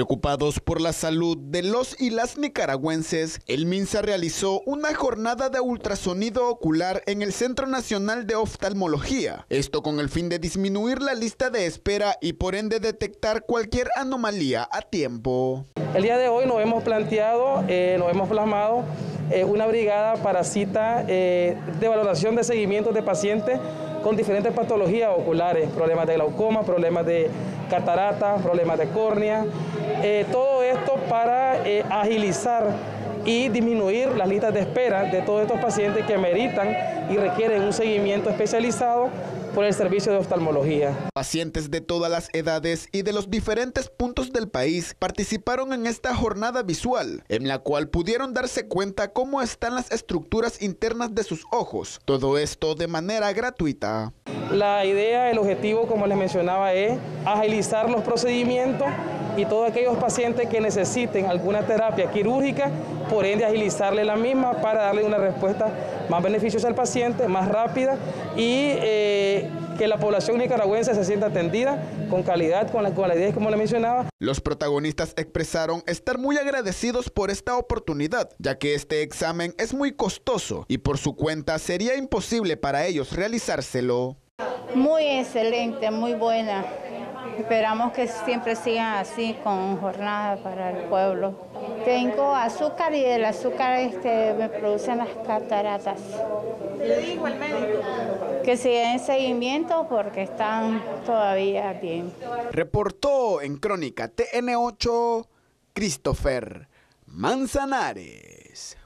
Preocupados por la salud de los y las nicaragüenses, el MINSA realizó una jornada de ultrasonido ocular en el Centro Nacional de Oftalmología. Esto con el fin de disminuir la lista de espera y por ende detectar cualquier anomalía a tiempo. El día de hoy nos hemos planteado, eh, nos hemos plasmado eh, una brigada para cita eh, de valoración de seguimiento de pacientes con diferentes patologías oculares, problemas de glaucoma, problemas de catarata, problemas de córnea, eh, todo esto para eh, agilizar y disminuir las listas de espera de todos estos pacientes que meritan y requieren un seguimiento especializado por el servicio de oftalmología. Pacientes de todas las edades y de los diferentes puntos del país participaron en esta jornada visual, en la cual pudieron darse cuenta cómo están las estructuras internas de sus ojos. Todo esto de manera gratuita. La idea, el objetivo, como les mencionaba, es agilizar los procedimientos y todos aquellos pacientes que necesiten alguna terapia quirúrgica, por ende agilizarle la misma para darle una respuesta más beneficiosa al paciente, más rápida y eh, que la población nicaragüense se sienta atendida con calidad, con la cualidad, como le mencionaba. Los protagonistas expresaron estar muy agradecidos por esta oportunidad, ya que este examen es muy costoso y por su cuenta sería imposible para ellos realizárselo. Muy excelente, muy buena. Esperamos que siempre sigan así con jornada para el pueblo. Tengo azúcar y el azúcar este, me producen las cataratas. ¿Le dijo el médico? Que sigan en seguimiento porque están todavía bien. Reportó en Crónica TN8 Christopher Manzanares.